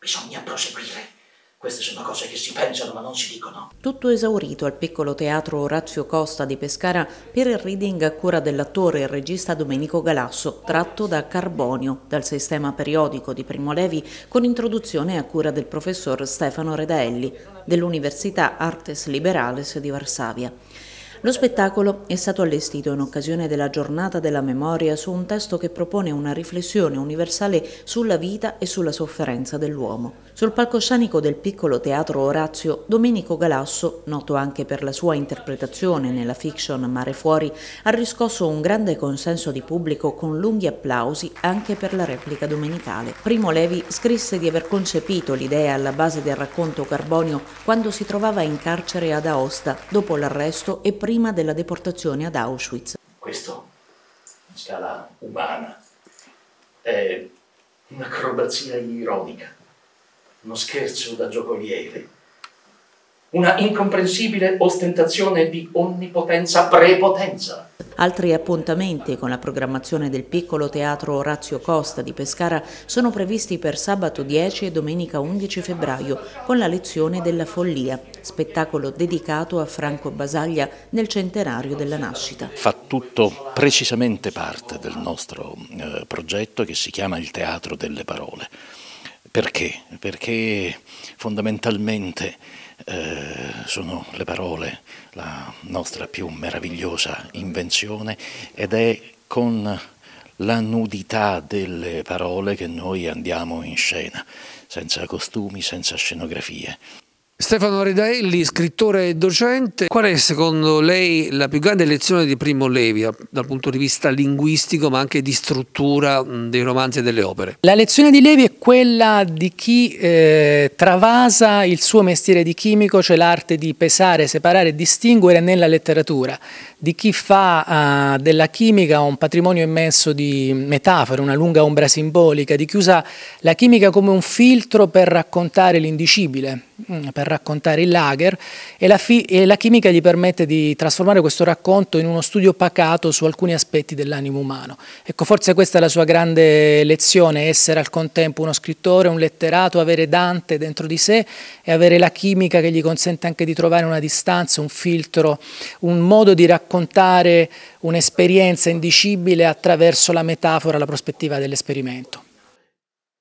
bisogna proseguire. Queste sono cose che si pensano ma non si dicono. Tutto esaurito al piccolo teatro Orazio Costa di Pescara per il reading a cura dell'attore e regista Domenico Galasso, tratto da Carbonio, dal sistema periodico di Primo Levi, con introduzione a cura del professor Stefano Redaelli, dell'Università Artes Liberales di Varsavia. Lo spettacolo è stato allestito in occasione della giornata della memoria su un testo che propone una riflessione universale sulla vita e sulla sofferenza dell'uomo. Sul palcoscenico del piccolo teatro Orazio, Domenico Galasso, noto anche per la sua interpretazione nella fiction Mare Fuori, ha riscosso un grande consenso di pubblico con lunghi applausi anche per la replica domenicale. Primo Levi scrisse di aver concepito l'idea alla base del racconto Carbonio quando si trovava in carcere ad Aosta dopo l'arresto e prima prima della deportazione ad Auschwitz. Questo, in scala umana, è un'acrobazia ironica, uno scherzo da gioco lieve, una incomprensibile ostentazione di onnipotenza prepotenza Altri appuntamenti con la programmazione del piccolo teatro Orazio Costa di Pescara sono previsti per sabato 10 e domenica 11 febbraio con la lezione della follia, spettacolo dedicato a Franco Basaglia nel centenario della nascita. Fa tutto precisamente parte del nostro eh, progetto che si chiama il teatro delle parole. Perché? Perché fondamentalmente eh, sono le parole la nostra più meravigliosa invenzione ed è con la nudità delle parole che noi andiamo in scena, senza costumi, senza scenografie. Stefano Redaelli, scrittore e docente, qual è secondo lei la più grande lezione di Primo Levi dal punto di vista linguistico ma anche di struttura dei romanzi e delle opere? La lezione di Levi è quella di chi eh, travasa il suo mestiere di chimico, cioè l'arte di pesare, separare e distinguere nella letteratura, di chi fa uh, della chimica un patrimonio immenso di metafore, una lunga ombra simbolica, di chi usa la chimica come un filtro per raccontare l'indicibile per raccontare il lager e la, e la, chimica gli permette di trasformare questo racconto in uno studio pacato su alcuni aspetti dell'animo umano. Ecco, forse questa è la sua grande lezione, essere al contempo uno scrittore, un letterato, avere Dante dentro di sé e avere la chimica che gli consente anche di trovare una distanza, un filtro, un modo di raccontare un'esperienza indicibile attraverso la metafora, la prospettiva dell'esperimento.